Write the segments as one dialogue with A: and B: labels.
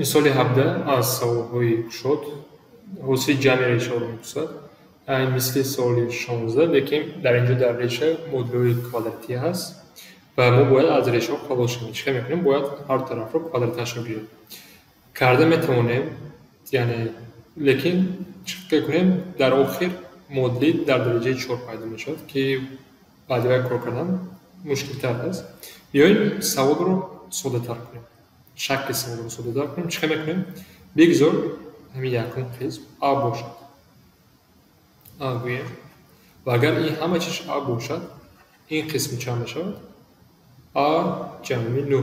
A: мисоли ҳабда аз саволҳои кушод ҳосили ҷамъи решаҳоро мепурсад мисли соли шонзда лекин дар инҷо дар реша модулҳои квадратӣ ҳаст ва мо бояд аз решаҳо халос шавем. Чӣ кар мекунем бояд ҳар тарафро квадраташро гирем карда метавонем яъне лекин чӣ кунем? Дар охир модули дар дараҷаи чор пайдо мешавад ки баъди вай кор кардан мушкилтар аст биёем саволро соддатар кунем шакли саволро соддатар кунем чӣ кар мекунем бигзор ҳамин якум қисм а бошад а гӯем ва агар ин ҳама чиз а бошад ин қисми чанд мешавад а ҷамъи нӯ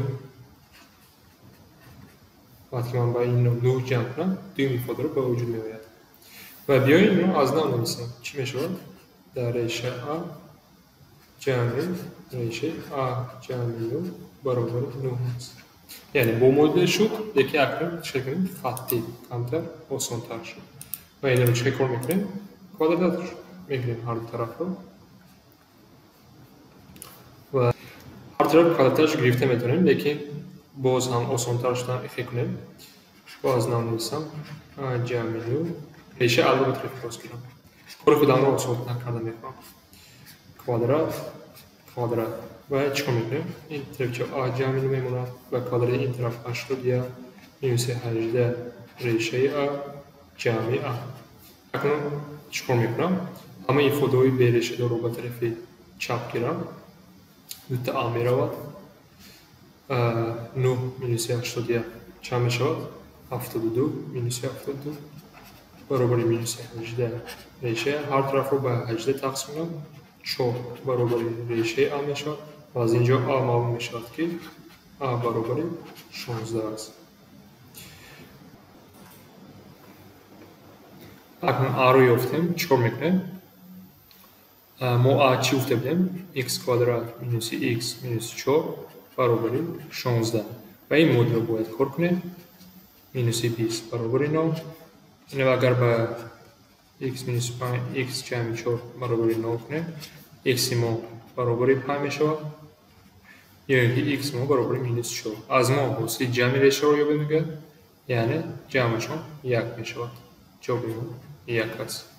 A: вақте ки ман ба ин нӯ ҷамъ кунам дуюм ифодаро ба вуҷуд меояд ва биёем инро аз нав нависем чӣ мешавад дар реша а ҷамъи решаи а ҷамъи нӯ баробари нӯ аст яъне бо модуле шуд лекин акнун чӣ кунем хаттӣ камтар осонтар шуд ва инро чӣ кор мекунем квадратат мегирем ҳарду тарафро ва ҳар тараф квадраташ гирифта метавонем лекин боз ҳам осонтар шудан ихе кунем боз нав нависам ҷамъи нӯ реша алло квадрат. Ва чӣ мекунем? Ин тарафча а ҷамъи нӯ мемонад ва квадрати ин тараф ҳаштод я минуси ҳажда решаи а ҷамъи а. Акнун чӣ кор мекунам? Ҳама ифодаҳои берешадорро ба тарафи чап гирам. Дута а меравад. Нӯ минуси ҳаштоду як чанд мешавад. Ҳафтоду ду минуси ҳафтоду ду баробари минуси ҳажда решаи ҳар тарафро ба ҳажда тақсим кунам чор баробари решаи а мешавад ва аз инҷо а маълум мешавад ки а баробари шонзда аст. Акнун аро ёфтем чӣ кор мекунем мо а чӣ гуфта будем? Х квадрат минуси х минуси чор баробари шонзда ва ин модулро бояд кор кунем? Минуси бист баробари нов ин агар ба х минуси панҷ х ҷамъи чор баробари нов кунем х мо баробари панҷ мешавад ё ки х мо баробари минуси чор. Аз мо ҳосили ҷамъи решаро ёбед мегӯяд яъне ҷамъашон як мешавад. Ҷавоби мо як аст